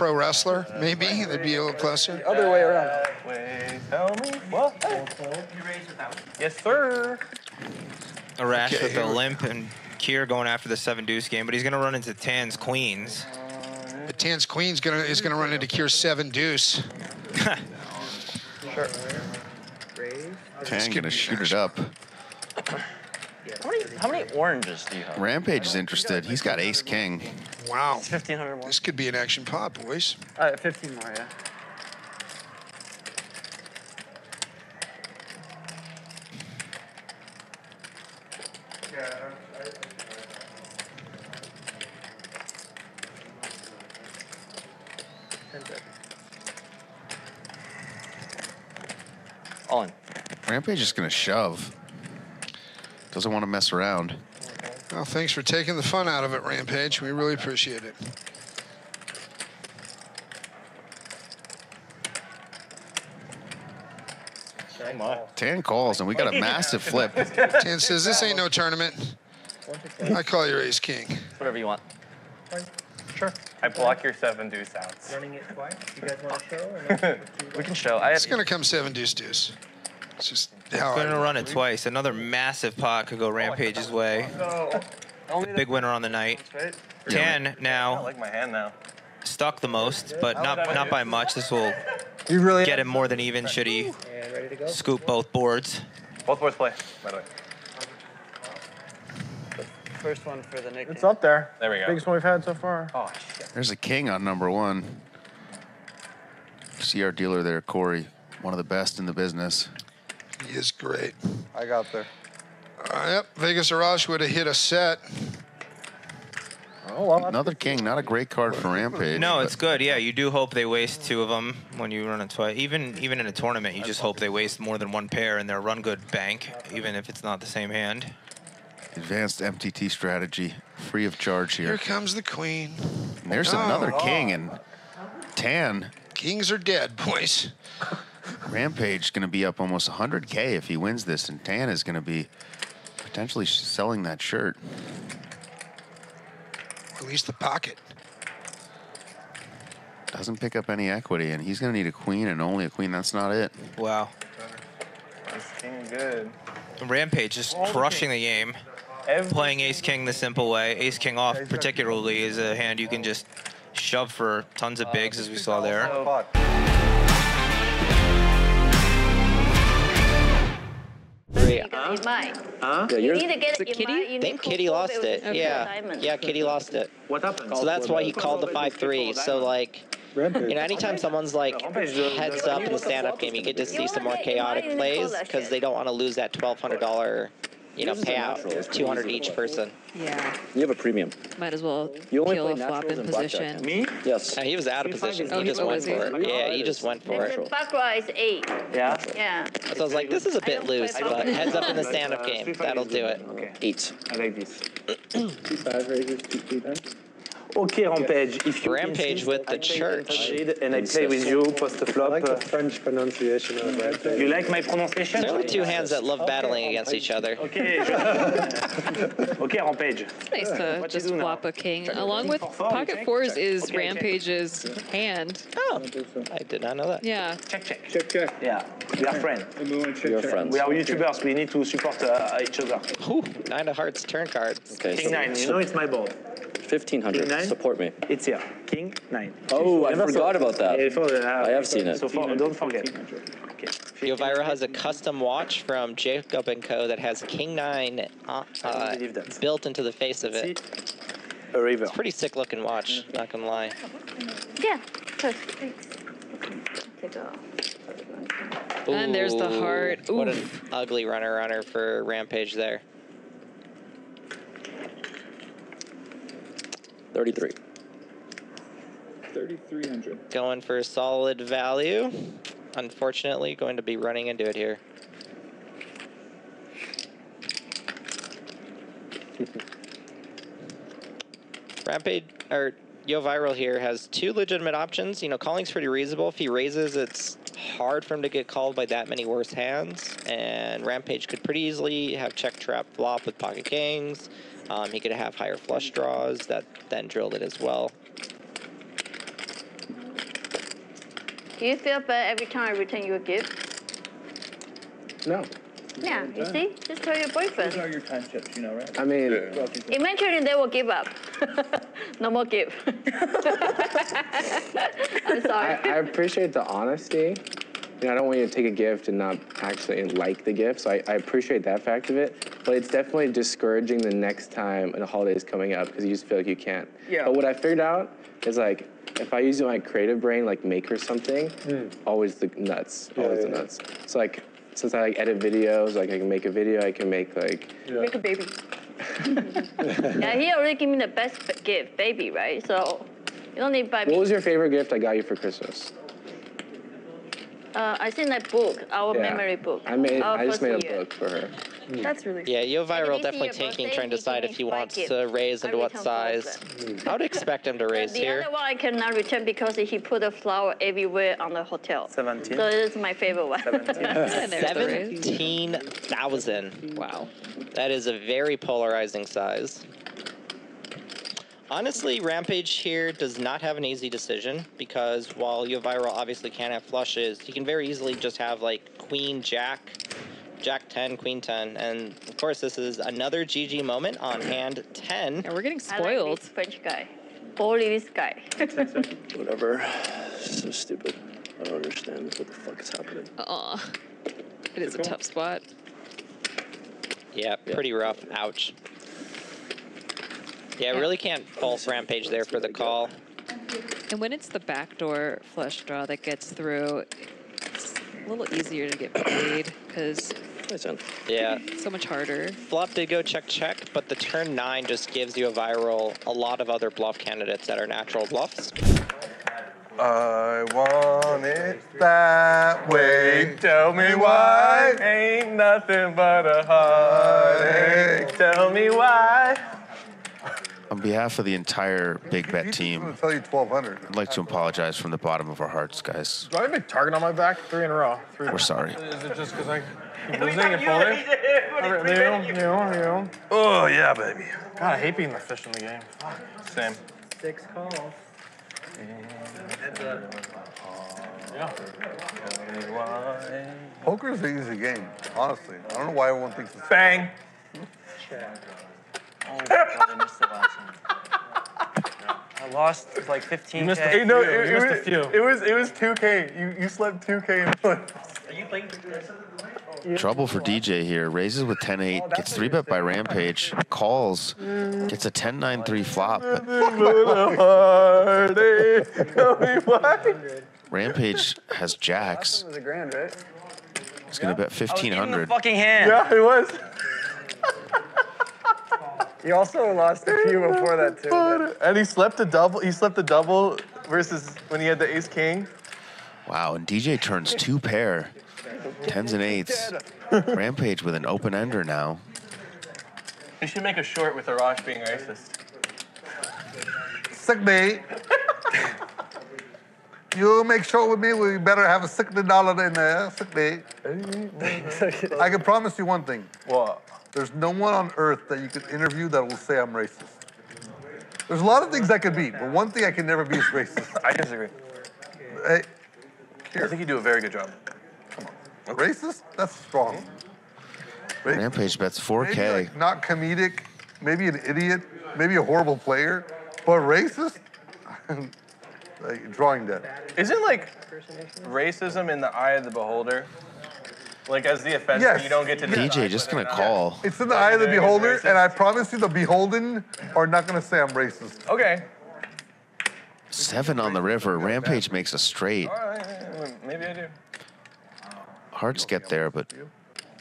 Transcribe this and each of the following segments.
pro wrestler, maybe. They'd be a little closer. The Other way around. Wait, tell me what? Yes, sir. Arash Okay, with the limp and Kier going after the seven deuce game, but he's gonna run into Tan's queens. The Tan's Queen's gonna is gonna run into Cure seven deuce. Sure. Tan gonna shoot it up. How many, oranges do you have? Rampage is interested. He's got ace king. Wow. 1,500 more. This could be an action pot, boys. Uh, 15 more, yeah. All in. Rampage is gonna shove. Doesn't want to mess around. Well, thanks for taking the fun out of it, Rampage. We really appreciate it. My. Tan calls, and we got a massive flip. Ten says, this ain't no tournament. I call your ace king. Whatever you want. Sure. I block your seven deuce outs. Running it twice. You guys want to show? Or not? We can show. I It's gonna come seven deuce deuce. It's just how Gonna run it twice. Another massive pot could go oh, Rampage's way. The oh, Big winner on the night. right? Tan I now like my hand now. stuck the most, but not not by much. This will You really get him more than even should he And ready to go? scoop both boards. Both boards play, by the way. First one for the Nick. It's up there. There we go. Biggest one we've had so far. Oh, shit. There's a king on number one. See our dealer there, Corey. One of the best in the business. He is great. I got there. Uh, yep, Vegas Arash would have hit a set. Oh, well. Another king, not a great card for Rampage. No, it's good. Yeah, you do hope they waste two of them when you run it twice. Even even in a tournament, you just hope they waste more than one pair in their run good bank, even if it's not the same hand. Advanced MTT strategy, free of charge Here here. comes the queen. And there's Oh. another king, and Tan Kings are dead, boys. Rampage going to be up almost 100k if he wins this, and Tan is going to be potentially selling that shirt. Release the pocket. Doesn't pick up any equity, and he's going to need a queen and only a queen. That's not it. Wow. This king good. Rampage just crushing the game. Every Playing Ace King the simple way. Ace King off particularly is a hand you can just shove for tons of bigs as we saw there. Three. It. Yeah, You you're, need to get The it. you kitty? might- you I think Kitty lost it. the Yeah. Yeah, Kitty lost it. What happened? So that's why he called the 5-3. So like, you know, anytime someone's like heads up in the stand-up game, you get to see some more chaotic plays because they don't want to lose that $1,200, you know, payout, 200 each person. Yeah, you have a premium. might as well You only kill play a flop naturals in and blackjack. position. Me? Yes. he was out of position. Oh, He just he- oh, went for it. Yeah, he just went for the it. baccarat is eight. Yeah. Yeah. So I was like, this is a bit loose, but heads up in the stand-up game, that'll do it. Okay. Eight. I like these. Two five raises, two this. Okay, Rampage. If you Rampage insist, with the I take church. And I play with you post flop. uh, French pronunciation of that. You like my pronunciation? There are two hands that love battling against each other. Okay. okay, Rampage. It's nice to just flop a king. Along with For four, you pocket fours is Okay, okay. Rampage's hand. Oh, I did not know that. Yeah. Check, check. Check, check. Yeah, we are friends. You're friends. We are YouTubers. We need to support uh, each other. Ooh, nine of hearts turn cards. Okay, King nine. You know it's my board. 1500. King nine? Support me. It's here. King nine. Oh, I Never forgot about that. Yeah, for the- I have seen it. So for, don't forget. Okay. Yo Viral has a custom watch from Jacob and Co. that has King Nine uh, uh, built into the face of See? it. A river. It's a pretty sick looking watch, not gonna lie. Yeah. Perfect. Thanks. Take off. And there's the Ooh, heart. What an ugly runner runner for Rampage there. 33. 3,300. Going for a solid value. Unfortunately, going to be running into it here. Rampage or Yo Viral here has two legitimate options. You know, calling's pretty reasonable. If he raises, it's hard for him to get called by that many worse hands. And Rampage could pretty easily have check trap flop with pocket kings. Um, he could have higher flush draws that then drilled it as well. Do you feel bad every time I return you a gift? No. Yeah, you see? Just tell your boyfriend. These are your time chips, you know, right? I mean, Eventually they will give up. no more gift. I'm sorry. I appreciate the honesty. You know, I don't want you to take a gift and not actually like the gift, so I, I appreciate that fact of it. But it's definitely discouraging the next time a holiday is coming up because you just feel like you can't. Yeah. But what I figured out is like, if I use my creative brain, like make or something, hmm. always the nuts, always the yeah. nuts. So like, since I like edit videos, like I can make a video, I can make like Make a baby. yeah, he already gave me the best gift, baby, right? So you don't need to buy. What was your favorite gift I got you for Christmas? uh, I think that book, our Yeah. memory book. I made. our I just first made a year. book for her. That's really Yeah, Yo And Viral definitely it's your taking, birthday, trying to decide if he wants to raise I into what size. I would expect him to raise The here. other one I cannot return because he put a flower everywhere on the hotel. 17. So this is my favorite one. And there's the raise. Seventeen thousand. Wow. That is a very polarizing size. Honestly, Rampage here does not have an easy decision because while Yo Viral obviously can have flushes, he can very easily just have like Queen Jack, Jack 10, Queen 10, and of course this is another GG moment on hand 10. And we're getting I like spoiled. this French guy. Bully this guy. Whatever. So stupid. I don't understand what the fuck is happening. Aw. It is a tough spot. Yeah, pretty rough. Ouch. Yeah, really can't false Rampage there for the call. And when it's the backdoor flush draw that gets through, it's a little easier to get paid because Listen. Yeah, so much harder. Flop did go check check, but the turn nine just gives you a viral a lot of other bluff candidates that are natural bluffs. I want it that way. Tell me why ain't nothing but a heartache. Tell me why. On behalf of the entire Big Bet I'm team, gonna tell you 1200. I'd like to apologize from the bottom of our hearts, guys. Do I have a big target on my back? Three in a row. Three. We're sorry. Is it just because I keep losing and folding? You, you, you. Oh yeah, baby. God, I hate being the fish in the game. Fuck. Same. Six calls. Yeah. Poker's an easy game, honestly. I don't know why everyone thinks it's. Bang. Oh, God, I missed the last one. I lost like 15 You missed Hey, a no, it, You it missed a was, few. it was it was 2K. You you slept 2K in flips. Are you playing Trouble for DJ here. Raises with 10-8, gets 3-bet by Rampage, calls, gets a 10-9-3 flop. but heartache. Tell me why. Rampage has jacks. was grand, right? He's going to bet 1500. fucking hand. Yeah, it was. You also lost a few before that too. And he slept a double. He slept a double versus when he had the ace king. Wow, and DJ turns two pair. Tens and eights. Rampage with an open ender now. You should make a short with Arash being racist. Sick day. you make sure with me, we better have a sixty dollar in there. Sick day. I can promise you one thing. What? There's no one on earth that you could interview that will say I'm racist. There's a lot of things I could be, but one thing I can never be is racist. I disagree. Hey, here. I think you do a very good job. Come on. Okay. Racist? That's strong. Ra- Rampage bets 4K. like not comedic, maybe an idiot, maybe a horrible player, but racist? like drawing dead. Isn't like racism in the eye of the beholder? Like as the offender, Yes. you don't get to DJ decide just going to or not- call. It's in the eye of the Doing beholder, and I promise you, the beholden are not going to say I'm racist. Okay. Seven on the river. Rampage makes a straight. All right, yeah, yeah, maybe I do. Hearts get there, but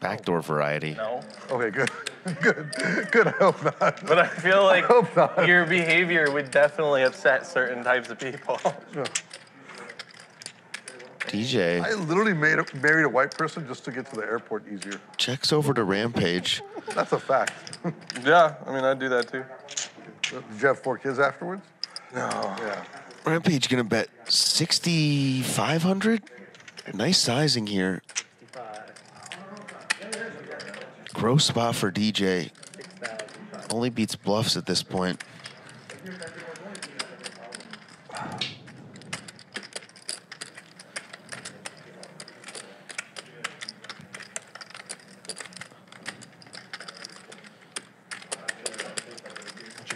backdoor variety. No. Okay, good, good, good. I hope not. But I feel like hope not. your behavior would definitely upset certain types of people. DJ I literally made a, married a white person just to get to the airport easier. checks over to Rampage. That's a fact. yeah, I mean, I'd do that too. Did you have four kids afterwards? No. Yeah. Rampage going to bet 6,500? Nice sizing here. Gross spot for DJ. Only beats bluffs at this point.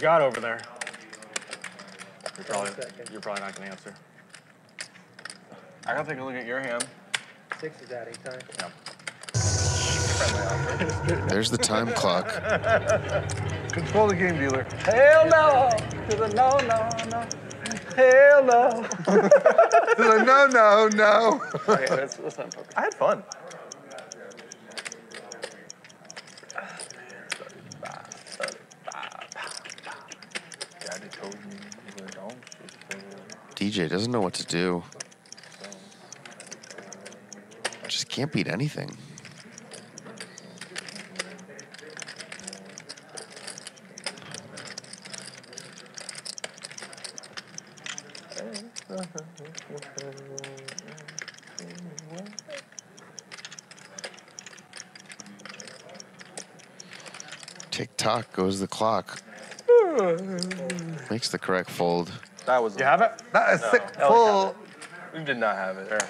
Got over there? You're probably, you're probably not gonna answer. I gotta take a look at your hand. Six is adding time. Yeah. There's the time clock. Control the game dealer. Hell no to the no, no, no. Hell no. no, no, no. okay, let's, let's not focus. I had fun. Daddy told me you were home. DJ doesn't know what to do. Just can't beat anything. Tick tock goes the clock. Makes the correct fold. That was. You have it? That is No. sick. Full. We did not have it.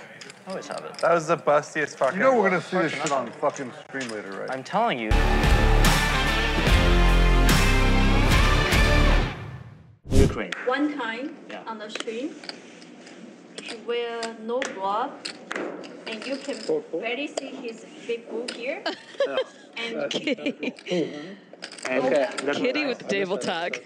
Always have it. That was the bustiest fucking. You know we're gonna see this shit on fucking stream later, right? I'm telling you. Ukraine. One time on the stream, he wear no glove, and you can barely see his big boob here. and Okay. Kitty with the table talk.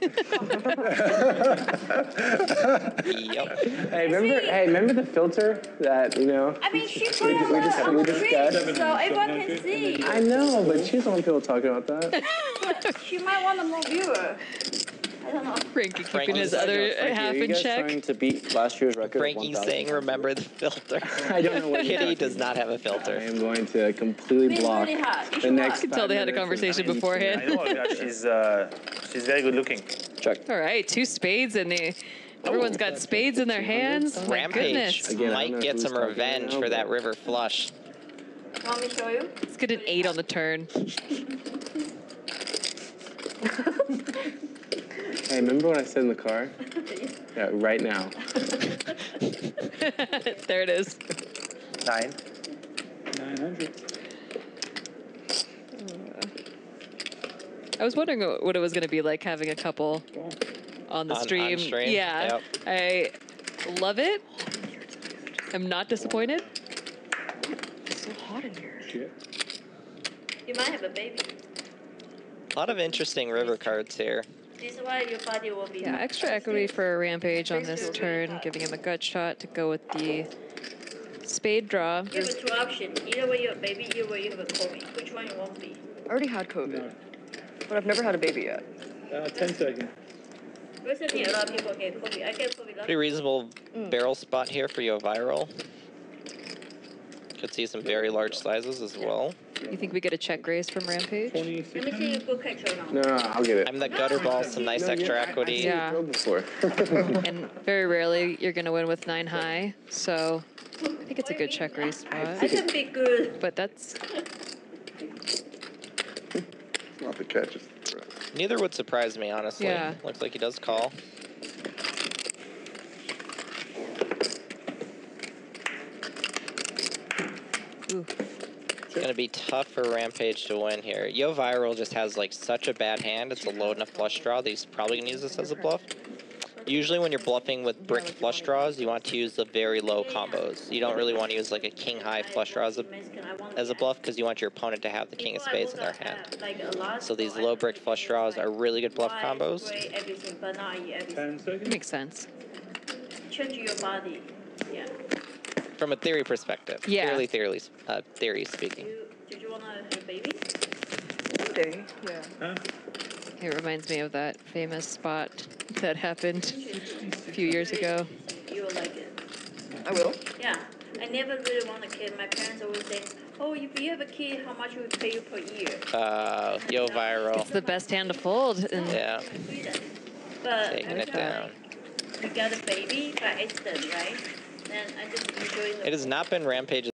Hey, remember? Hey, remember the filter that you know? I mean, she put we, it we on just the, on we the screen, discussed. so everyone can see. I know, but she's the one people talking about that. She might want a more viewer. I. Frankie keeping his other Frankie, half are in check. trying to beat last year's record? of Frankie's saying, remember the filter. I don't know what Kitty does not have a filter. I am going to completely block really the next. watch. You can tell they had a five minutes conversation beforehand. I know that she's uh, she's very good looking. Check. All right, two spades in the. Everyone's got spades in their hands. Oh my Rampage goodness. Again, I might get some revenge for that river flush. Want me to show you? Let's get an eight on the turn. Hey, remember what I said in the car? Yeah, right now. there it is. Nine. Nine hundred. I was wondering what what it was going to be like having a couple on the On- on stream. stream? Yeah, I love it. I'm not disappointed. It's so hot in here. You might have a baby. A lot of interesting river cards here. This is why your body will be. Yeah, extra equity for a rampage on this turn, giving him a gut shot to go with the spade draw. You have two options. Either way you have a baby, either way you have a COVID. Which one you won't be? I already had COVID, but I've never had a baby yet. Uh, ten seconds. Recently, a lot of people get COVID. I get COVID. Pretty reasonable barrel spot here for Yo Viral. Could see some very large sizes as well. You think we get a check raise from Rampage? Let me see you go catch or not. No, no, I'll get it. I'm the gutter ball, some nice extra equity. Yeah. Before. and very rarely you're going to win with nine high, so I think it's a good check raise spot. I can be good. But that's Not the catches. Neither would surprise me, honestly. Yeah. Looks like he does call. ooh, It's gonna be tough for Rampage to win here. Yo Viral just has like such a bad hand. It's a low enough flush draw that he's probably gonna use this as a bluff. Usually when you're bluffing with brick flush draws, you want to use the very low combos. You don't really want to use like a king high flush draw as a, as a bluff because you want your opponent to have the king of spades in their hand. So these low brick flush draws are really good bluff combos. Everything, but not eat everything. Ten seconds. makes sense. Change your body. Yeah. From a theory perspective. Yeah. Purely theory, uh, theory speaking. You, did you wanna have a baby? Someday, yeah. Huh? It reminds me of that famous spot that happened a few years ago. You will like it. I will. Yeah. I never really want a kid. My parents always say, "Oh, if you have a kid, how much will it pay you per year?" Uh, Yo Viral. It's the best hand to fold. And Yeah, But taking it every time down. we got a baby by accident, right? Then I just enjoy the. It has not been Rampage's